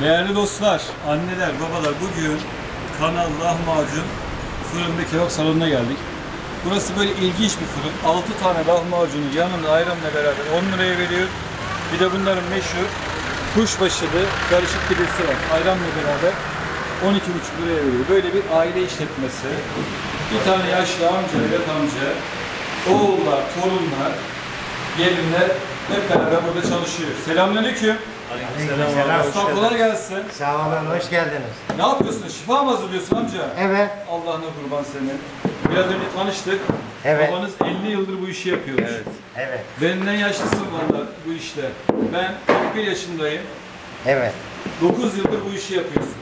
Değerli dostlar, anneler, babalar bugün Kanal Lahmacun fırın ve kebap salonuna geldik. Burası böyle ilginç bir fırın. 6 tane lahmacunu yanında ayranla beraber 10 liraya veriyor. Bir de bunların meşhur kuşbaşılı karışık pidesi var. Ayranla beraber 12,5 liraya veriyor. Böyle bir aile işletmesi. Bir tane yaşlı amca, Vedat amca, oğullar, torunlar, gelinler hep beraber burada çalışıyor. Selamünaleyküm. Selam. Usta kolay gelsin. Sağ olun, hoş geldiniz. Ne yapıyorsun? Şifa mı hazırlıyorsun amca? Evet, Allah'ına kurban senin. Biraz önce tanıştık. Evet. Babanız 50 yıldır bu işi yapıyormuş. Evet. evet, Benden yaşlısın valla bu işte. Ben 41 yaşındayım. evet. 9 yıldır bu işi yapıyorsun.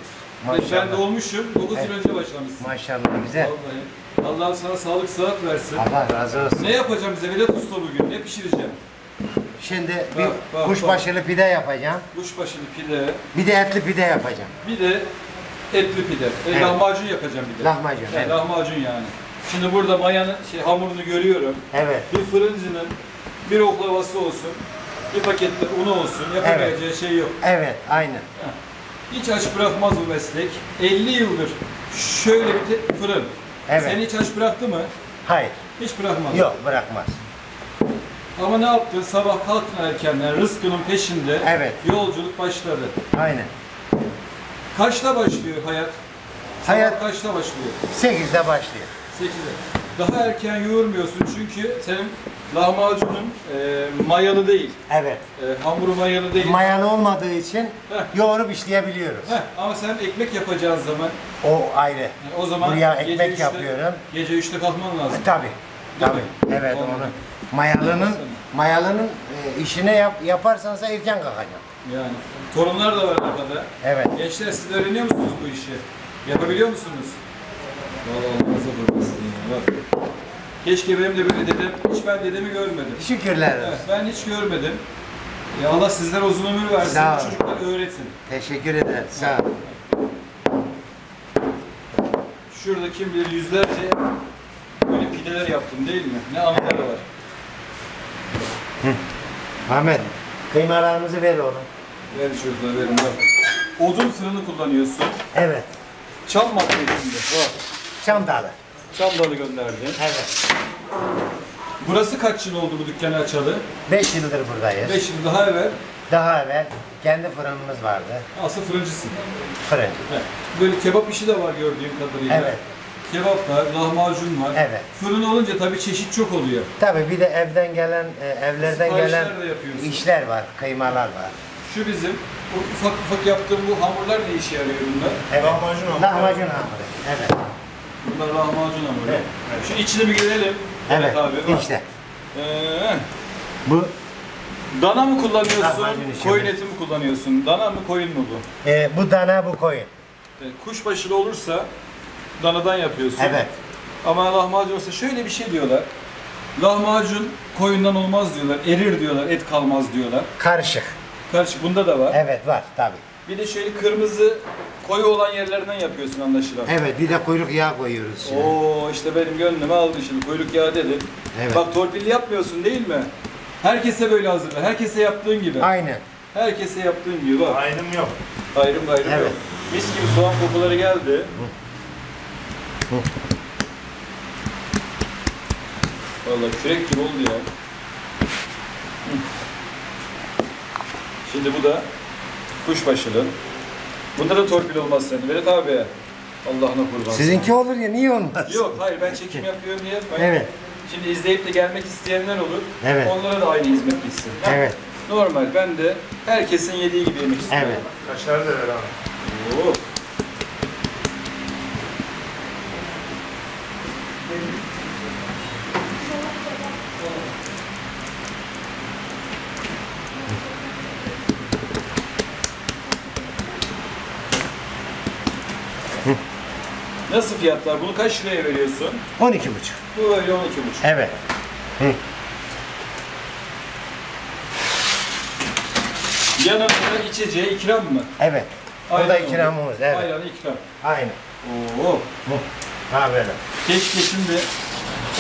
Maşallah. Ben de olmuşum. 9 Evet. yıl önce başlamışsın. Maşallah güzel. Vallahi. Allah sana sağlık sıhhat versin. Allah razı olsun. Ne yapacağım bize Vedat Usta bugün? Ne pişireceğim? Şimdi bir Bak, bak, kuşbaşılı pide yapacağım. Kuşbaşılı pide, Bir de etli pide yapacağım. bir de etli pide. E, Evet. lahmacun yapacağım bir de. Lahmacun, Evet, evet. Lahmacun yani. Şimdi burada mayanın şey, hamurunu görüyorum. Evet, Bir fırıncının bir oklavası olsun, bir pakette unu olsun, yapamayacağı şey yok. evet, aynen. Hiç aç bırakmaz bu meslek. 50 yıldır şöyle bir fırın. Evet. Seni hiç aç bıraktı mı? Hayır, Hiç bırakmadı. yok bırakmaz. Ama ne yaptı? Sabah kalktın erkenden, rızkının peşinde Evet. yolculuk başladı. Aynen. Kaçta başlıyor hayat? Hayat- Sabah kaçta başlıyor? 8'de başlıyor. 8'e. Daha erken yoğurmuyorsun çünkü senin lahmacunun e, mayalı değil. Evet. E, hamuru mayalı değil. Mayalı olmadığı için Heh. yoğurup işleyebiliyoruz. Heh, ama sen ekmek yapacağın zaman O ayrı. yani o zaman Buraya gece ekmek üçte- yapıyorum. Gece 3'te kalkman lazım. Tabii. Tabii. Evet Olmadı. onu. Mayalının Olmaz mayalının e, işine yap, yaparsansa erken kalkacağım. Yani torunlar da var arkada. Evet. Gençler siz öğreniyor musunuz bu işi? Yapabiliyor musunuz? Vallahi Allah'ınıza durmasın ya. Bak. Keşke benim de böyle dedem, hiç ben dedemi görmedim. Şükürler olsun. Evet, ben hiç görmedim. Ya Allah sizlere uzun ömür versin. Sağ Bu ol. çocuklar öğretin. Teşekkür ederim. Sağ ol. Şurada kim bilir yüzlerce pideler yaptım değil mi? Ne anıları var. Ahmet, kıymalarımızı ver oğlum. Ver çocuklar verin bak. Odun fırını kullanıyorsun. Evet. Çam maddesinde. Bak. Çam dalı. Çam dalı gönderdin. Evet. Burası kaç yıl oldu bu dükkanı açalı? 5 yıldır buradayız. 5 yıl daha evvel. Daha evvel kendi fırınımız vardı. Asıl fırıncısın. Fırıncı. Evet. Böyle kebap işi de var gördüğüm kadarıyla. Evet. Kebap var, lahmacun var. Evet. Fırın olunca tabii çeşit çok oluyor. Tabii bir de evden gelen, e, evlerden Siparişler gelen de yapıyorsun. işler var, kıymalar var. Şu bizim bu ufak ufak yaptığım bu hamurlar ne işe yarıyor bunlar? Evet. Lahmacun hamuru. Lahmacun hamuru. Evet. Bunlar lahmacun hamuru. Evet. Şu içine bir girelim. Evet. abi. bak. İşte. Ee, Bu dana mı kullanıyorsun, Lahmacun işi. koyun eti mi kullanıyorsun? Dana mı koyun mu bu? e, bu dana bu koyun. Ee, kuşbaşılı olursa danadan yapıyorsun. Evet. Ama lahmacun olsa şöyle bir şey diyorlar. Lahmacun koyundan olmaz diyorlar. Erir diyorlar. Et kalmaz diyorlar. Karışık. Karşı bunda da var. Evet var tabii. Bir de şöyle kırmızı koyu olan yerlerinden yapıyorsun anlaşılan. Evet bir de kuyruk yağı koyuyoruz. şimdi. Oo işte benim gönlüme aldı şimdi kuyruk yağı dedim. Evet. Bak torpilli yapmıyorsun değil mi? Herkese böyle hazırla. Herkese yaptığın gibi. Aynen. Herkese yaptığın gibi bak. Ayrım yok. Ayrım gayrım Evet. yok. Mis gibi soğan kokuları geldi. Vallahi kürek gibi oldu ya. Şimdi bu da kuşbaşılı. Bunda da torpil olmaz senin. Vedat abi. Allah'ına kurban. Sizinki olur ya niye olmaz? Yok hayır ben çekim yapıyorum diye yapmayın. Evet. Şimdi izleyip de gelmek isteyenler olur. Evet. Onlara da aynı hizmet gitsin. Evet. Normal ben de herkesin yediği gibi yemek istiyorum. Evet. Kaşları da ver abi. Oo. Nasıl fiyatlar? Bunu kaç liraya veriyorsun? 12 buçuk. Bu böyle 12,5. Evet. Yanında içeceği ikram mı? Evet. O da Ayran ikramımız. Evet. Ayran ikram. Aynen. Oo. Bu. Ha böyle. Keşke şimdi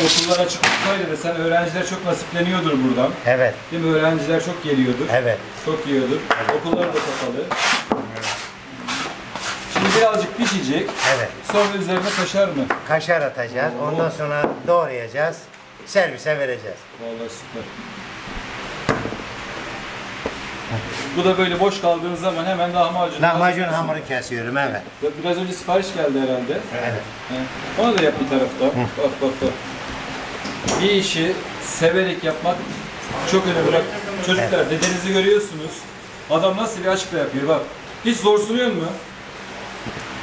okullar açık olsaydı da sen öğrenciler çok nasipleniyordur buradan. Evet. Değil mi? Öğrenciler çok geliyordur. Evet. Çok yiyordur. Okullar da kapalı. Şimdi birazcık pişecek. Evet. Sonra üzerine kaşar mı? Kaşar atacağız. Ondan sonra doğrayacağız. Servise vereceğiz. Vallahi süper. Bu da böyle boş kaldığınız zaman hemen lahmacun. Lahmacun hamuru kesiyorum evet. Biraz önce sipariş geldi herhalde. Evet. He. Onu da yap bir tarafta. Bak bak bak. Bir işi severek yapmak çok önemli. Bak çocuklar dedenizi görüyorsunuz. Adam nasıl bir aşkla yapıyor bak. Hiç zorsunuyor mu?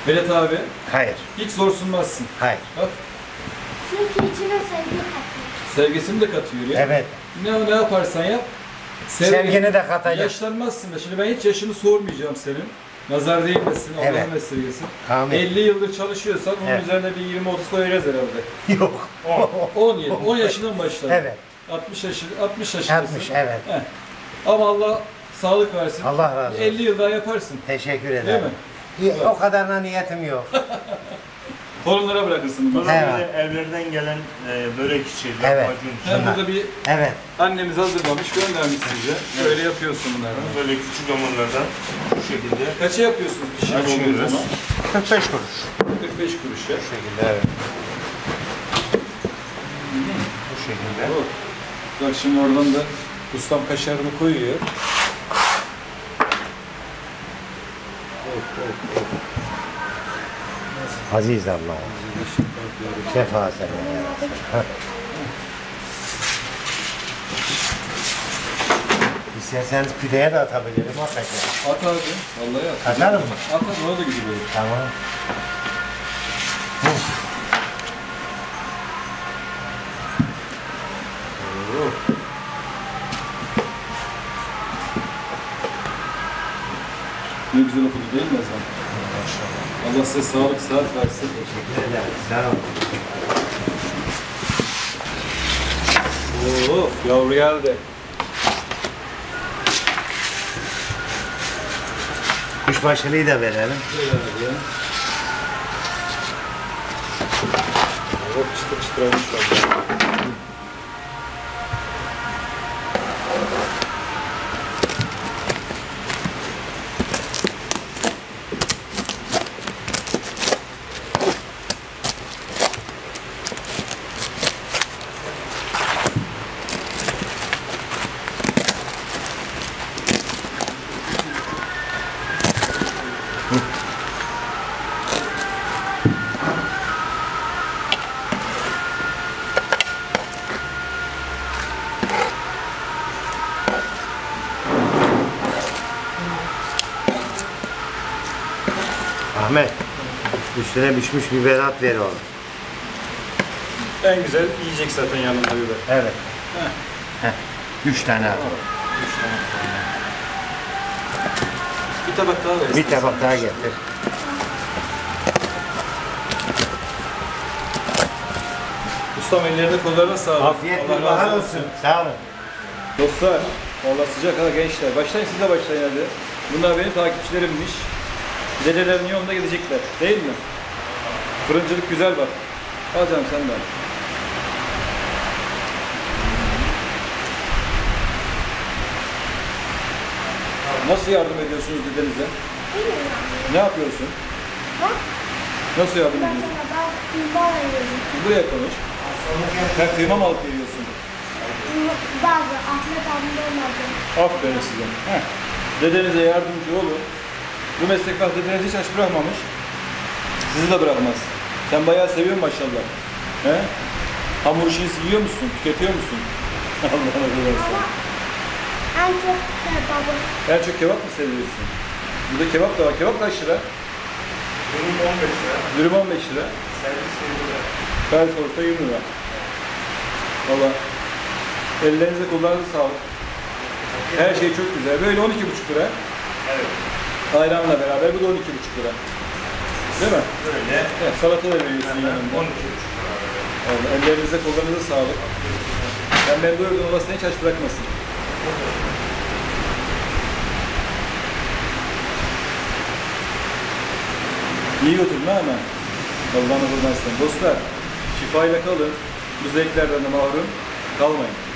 Vedat abi Hayır. hiç zorsunmazsın. Hayır. Bak Çünkü içine sevgi katıyor. sevgisini de katıyor ya. Evet. Ne, ne yaparsan yap. Sevgi- Sevgini de katacak. Yaşlanmazsın da. Şimdi ben hiç yaşını sormayacağım senin. Nazar değmesin, Allah'ın Evet. esirgesin. Amin. 50 yıldır çalışıyorsan onun Evet. üzerine bir 20-30 koyacağız herhalde. Yok. 10 yıl, 10 yaşından başlar. Evet. 60 yaşı, 60 yaşındasın. 60 evet. Heh. Ama Allah sağlık versin. Allah razı olsun. 50 yıl daha yaparsın. Teşekkür Değil ederim. mi? İyi, O kadarına niyetim yok. Torunlara bırakırsın bunu. Evet. bir de evlerden gelen e, börek içi, Evet. lahmacun içi. Hem Bunlar. burada bir Evet. annemiz hazırlamış, göndermiş size. Böyle yapıyorsun bunları. Böyle küçük hamurlardan bu şekilde Kaça yapıyorsunuz olduğu açıyoruz. zaman? 45 kuruş. 45 kuruş ya. Bu şekilde evet. Bu şekilde. Oh. Bak şimdi oradan da ustam kaşarını koyuyor. Aziz Allah. Şefa sana ya. İsterseniz pideye de atabilirim hakikaten. At abi. Vallahi at. Atarım mı? At at. Ona da olur. Tamam. Ne güzel okudu değil mi Ezan? Allah size sağlık, sıhhat versin. Teşekkür ederim. Sağ ol. Oo, yavru geldi. Kuşbaşılıyı da verelim. Hop çıtır çıtır olmuş. Ahmet. Üstüne pişmiş biberat ver oğlum. En güzel yiyecek zaten yanında biber. Evet. Heh. Üç tane at. Tabak daha ver. Bir tabak daha getir. Ustam ellerine kollarına sağlık. Afiyet Allah bir bahar razı olsun. Sağ olun. Dostlar, valla sıcak ha gençler. Başlayın siz de başlayın hadi. Bunlar benim takipçilerimmiş. Dedelerin yolunda gidecekler. Değil mi? Fırıncılık güzel bak. Al canım sen de Nasıl yardım ediyorsunuz dedenize? Ne yapıyorsun? Bak, Nasıl yardım ben ediyorsun? sana veriyorum. Buraya konuş. Sen kıyma mı alıp veriyorsun? Bazı Ahmet abimde olmadı. Aferin size. Heh. Dedenize yardımcı olun. Bu meslek bak dedeniz hiç aç bırakmamış. Sizi de bırakmaz. Sen bayağı seviyorsun maşallah. He? Hamur işini yiyor musun? Tüketiyor musun? Allah razı olsun. En çok kebabı. En çok kebap mı seviyorsun? Burada kebap da var. Kebap kaç lira? Bunun 15 lira. Dürüm 15 lira. Servis 20 lira. Ters orta 20 lira. Valla. Ellerinize kulağınıza sağlık. Her şey çok güzel. Böyle 12,5 lira. Evet. Ayranla beraber bu da 12,5 lira. Değil mi? Böyle Evet, salata da veriyorsun yanında. 12 buçuk lira. Vallahi ellerinize kollarınıza sağlık. Ben ben doyurdum olasını hiç aç bırakmasın. İyi ha hemen. Allah'ını buradan sen. Dostlar şifayla kalın. Bu zevklerden de mahrum kalmayın.